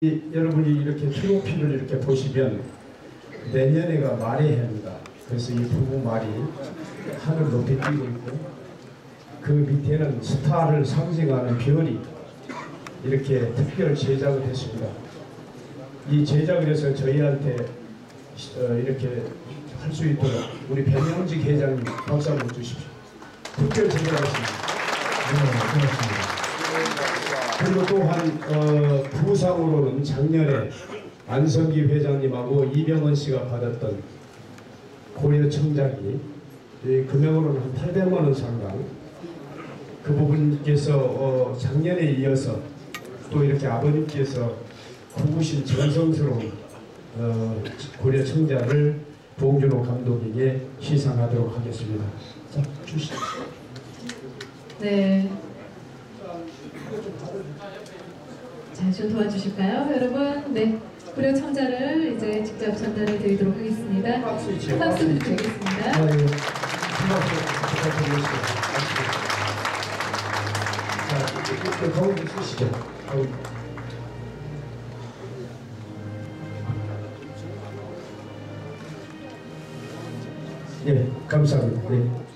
이, 여러분이 이렇게 트로피를 이렇게 보시면 내년에가 말의 해입니다. 그래서 이 부부 말이 하늘 높이 뛰고 있고 그 밑에는 스타를 상징하는 별이 이렇게 특별 제작을 했습니다. 이 제작을 해서 저희한테 어, 이렇게 할 수 있도록 우리 배명직 회장님 박수 한번 주십시오. 특별 제작했습니다. 네, 고맙습니다. 그리고 또한 어, 부상으로는 작년에 안성기 회장님하고 이병헌 씨가 받았던 고려 청장이 이 금액으로는 한 800만 원 상당 그 부분께서 어, 작년에 이어서 또 이렇게 아버님께서 구우신 정성스러운 어, 고려 청자를 봉준호 감독에게 시상하도록 하겠습니다. 자, 주시죠. 네. 자, 좀 도와주실까요, 여러분? 네. 고려 청자를 이제 직접 전달해 드리도록 하겠습니다. 박수 있죠. 큰 박수 부탁드리겠습니다. 아유, 고맙고 부탁드리겠습니다. 자, 그 가운데 쓰시죠. 가운데. 예, 감사합니다. 네.